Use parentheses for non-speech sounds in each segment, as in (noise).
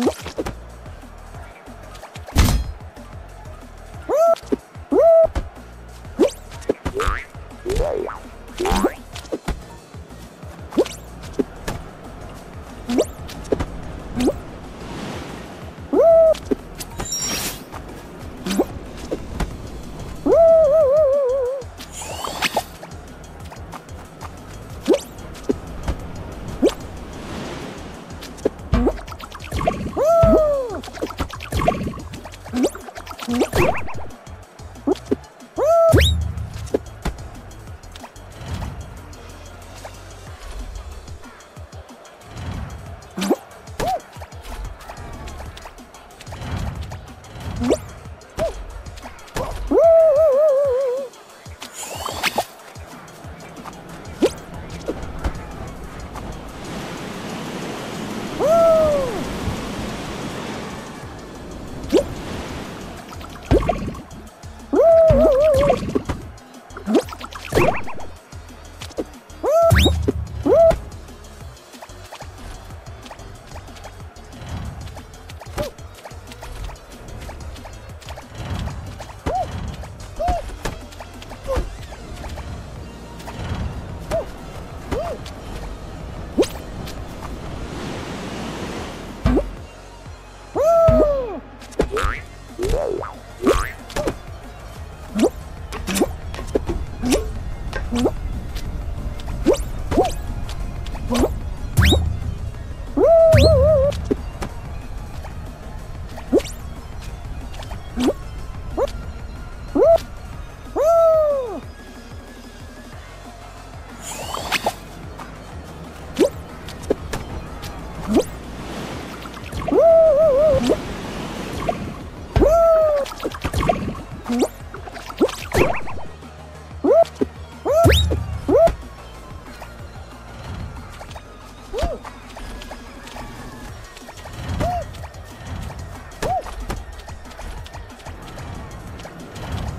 응? you.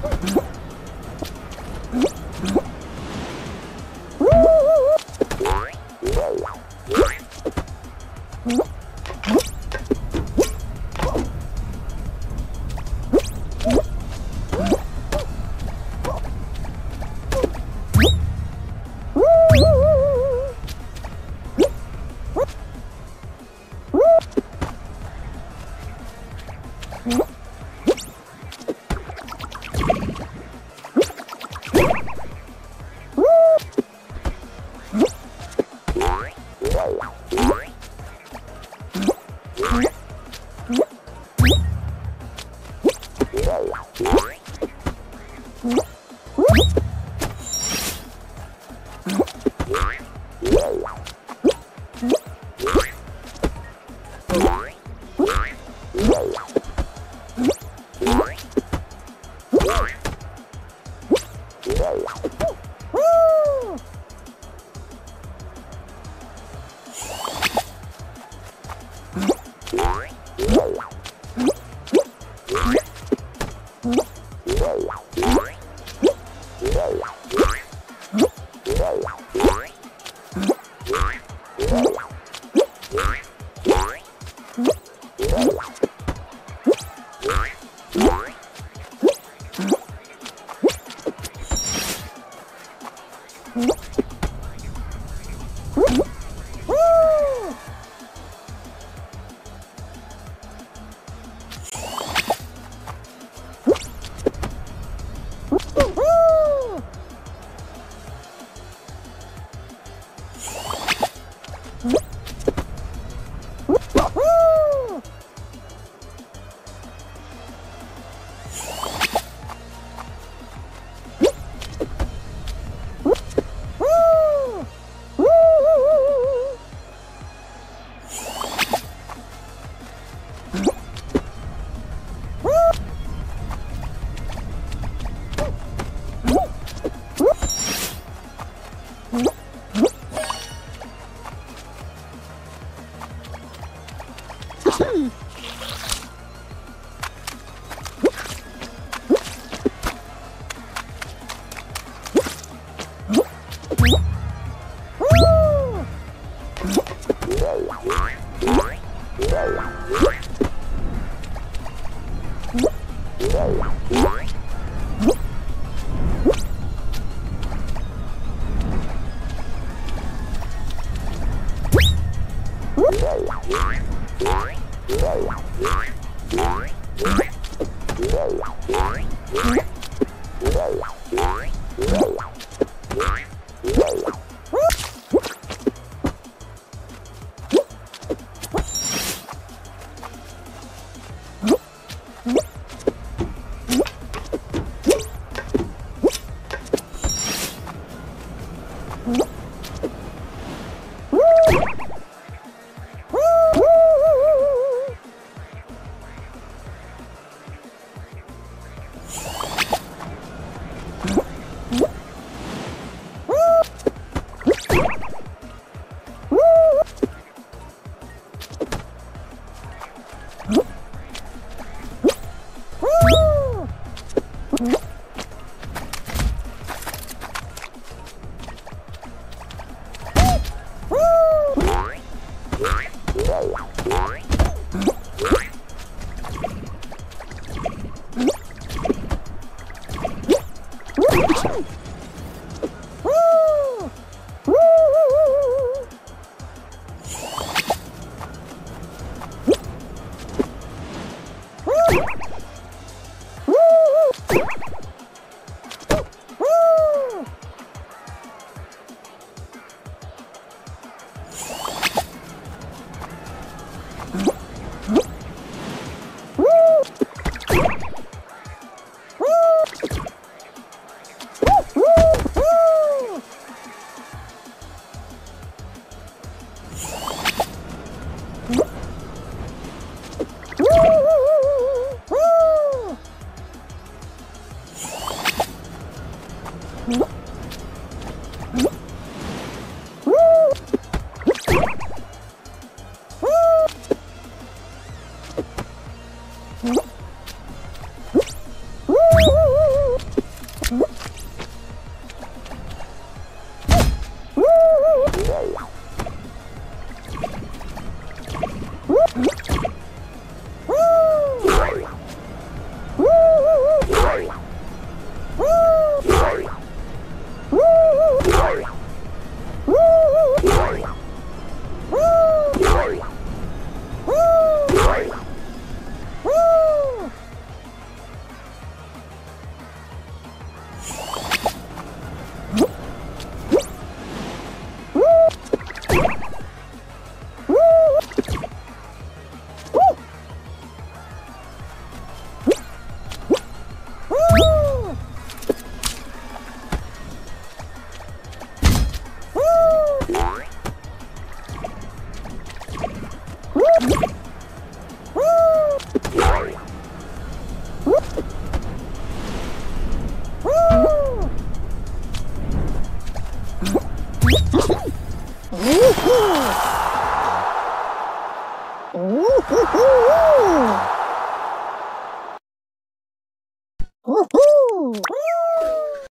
Oh! (laughs) Yeah. Woo-hoo-hoo-hoo! Oh!